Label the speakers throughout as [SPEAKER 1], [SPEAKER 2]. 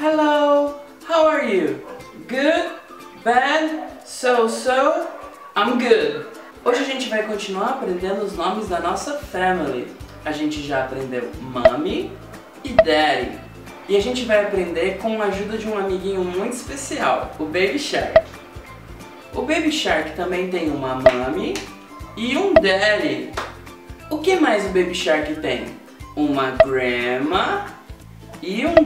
[SPEAKER 1] Hello, how are you? Good? Bad? So so? I'm good. Hoje a gente vai continuar aprendendo os nomes da nossa family. A gente já aprendeu Mommy e Daddy. E a gente vai aprender com a ajuda de um amiguinho muito especial, o Baby Shark. O Baby Shark também tem uma Mommy e um Daddy. O que mais o Baby Shark tem? Uma Grandma e um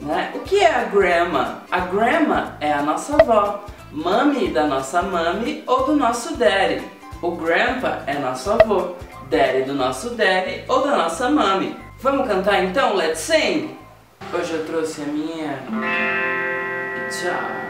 [SPEAKER 1] Né? O que é a Grandma? A Grandma é a nossa avó, Mami da nossa Mami ou do nosso Daddy. O Grandpa é nosso avô, Daddy do nosso Daddy ou da nossa Mami. Vamos cantar então? Let's sing! Hoje eu trouxe a minha guitarra. Baby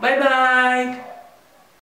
[SPEAKER 1] Bye bye.